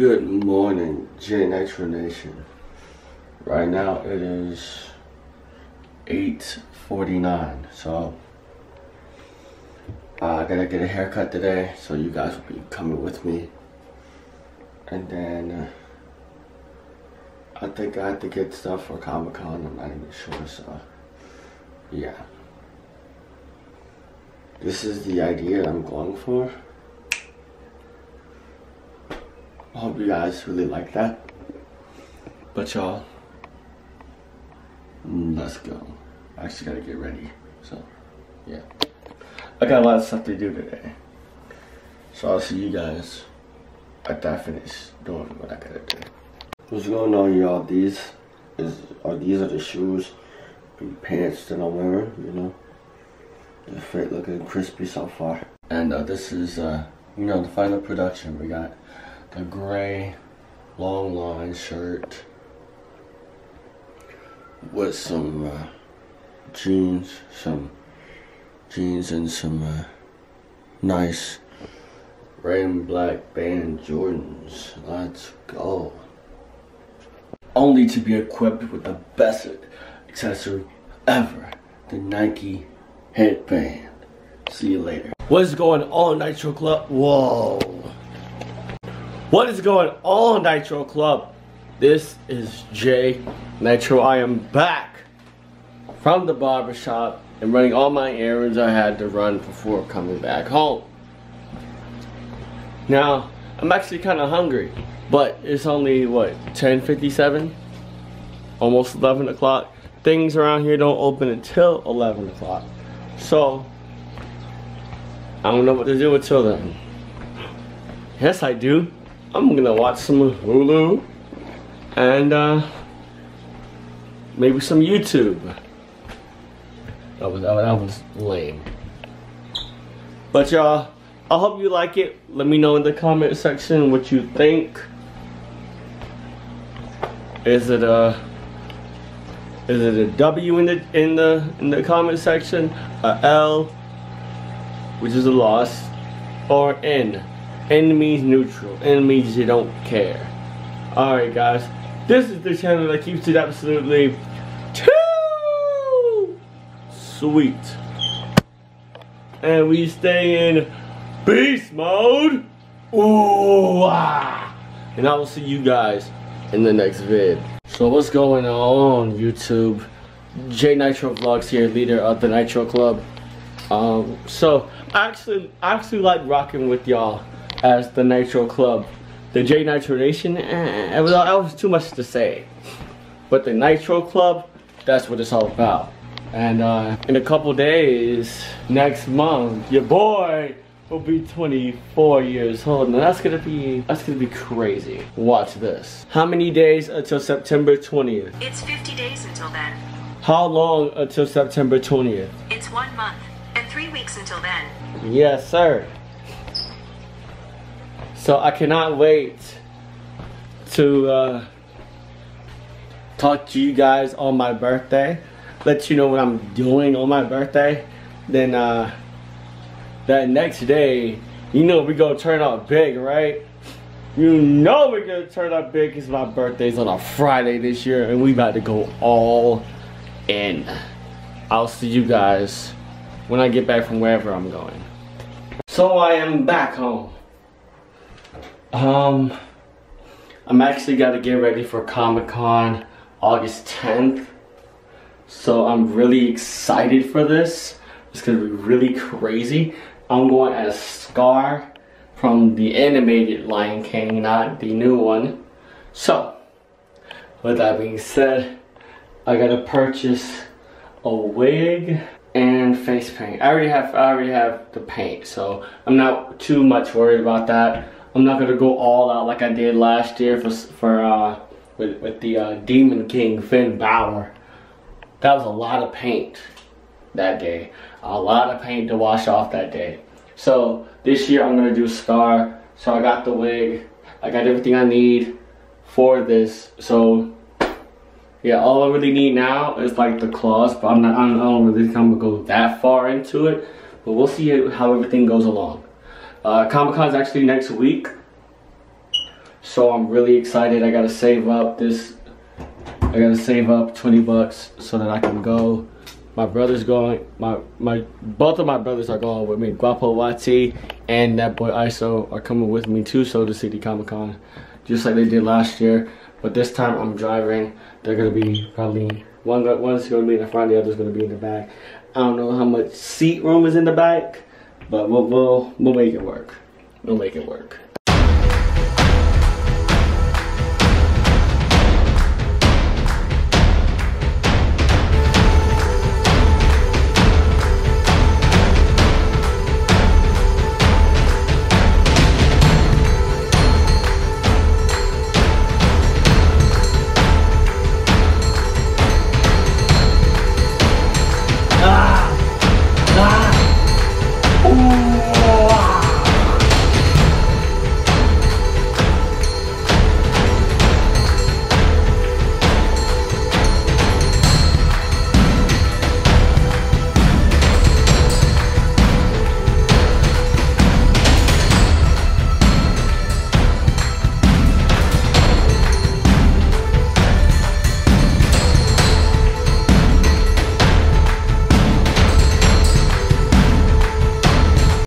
Good morning, Nytro Nation. Right now it is 8.49, so uh, I gotta get a haircut today, so you guys will be coming with me. And then uh, I think I have to get stuff for Comic Con, I'm not even sure, so yeah. This is the idea I'm going for. I hope you guys really like that. But y'all, let's go. I actually gotta get ready. So, yeah. I got a lot of stuff to do today. So I'll see you guys after I finish doing what I gotta do. What's going on y'all? These is are these are the shoes and pants that I'm wearing, you know. The fit looking crispy so far. And uh, this is uh you know the final production. We got a gray long line shirt with some uh, jeans, some jeans and some uh, nice red and black band Jordans. Let's go. Only to be equipped with the best accessory ever, the Nike headband. See you later. What is going on, Nytro Club? Whoa. What is going on, Nytro Club? This is Jay Nytro. I am back from the barbershop and running all my errands I had to run before coming back home. Now, I'm actually kind of hungry, but it's only, what, 10.57? Almost 11 o'clock. Things around here don't open until 11 o'clock. So, I don't know what to do until then. Yes, I do. I'm gonna watch some Hulu and uh, maybe some YouTube. That was, that was lame. But y'all, I hope you like it. Let me know in the comment section what you think. Is it a is it a W in the in the in the comment section? A L, which is a loss, or N? Means neutral. enemies you don't care. Alright guys, this is the channel that keeps it absolutely too sweet. And we stay in beast mode. Ooh ah. And I will see you guys in the next vid. So what's going on YouTube? Jay Nytro Vlogs here, leader of the Nytro Club. Um, so actually I actually like rocking with y'all as the Nytro Club. The Jay Nytro Nation, eh, it was, it was too much to say. But the Nitro Club, that's what it's all about. And uh, in a couple days, next month, your boy will be 24 years old. And that's gonna be, that's gonna be crazy. Watch this. How many days until September 20th? It's 50 days until then. How long until September 20th? It's one month and three weeks until then. Yes, sir. So I cannot wait to uh, talk to you guys on my birthday. Let you know what I'm doing on my birthday. Then uh, that next day, you know we gonna turn out big, right? You know we're gonna turn out big because my birthday's on a Friday this year and we about to go all in. I'll see you guys when I get back from wherever I'm going. So I am back home. Um, I'm actually got to get ready for Comic Con August 10th. So I'm really excited for this. It's gonna be really crazy. I'm going as Scar from the animated Lion King, not the new one. So, with that being said, I gotta purchase a wig and face paint. I already have I already have the paint, so I'm not too much worried about that. I'm not gonna go all out like I did last year for for uh, with with the uh, Demon King Finn Balor. That was a lot of paint that day. A lot of paint to wash off that day. So this year I'm gonna do Scar. So I got the wig. I got everything I need for this. So yeah, all I really need now is like the claws, but I'm not. I don't really come to go that far into it. But we'll see how everything goes along. Uh, Comic is actually next week. So I'm really excited. I gotta save up this. I gotta save up 20 bucks so that I can go. My brother's going. My my both of my brothers are going with me. Guapo Wati and that boy ISO are coming with me too. So to City Comic Con, just like they did last year. But this time I'm driving. They're gonna be probably one one's gonna be in the front, the other's gonna be in the back. I don't know how much seat room is in the back, but we'll we'll, we'll make it work. We'll make it work.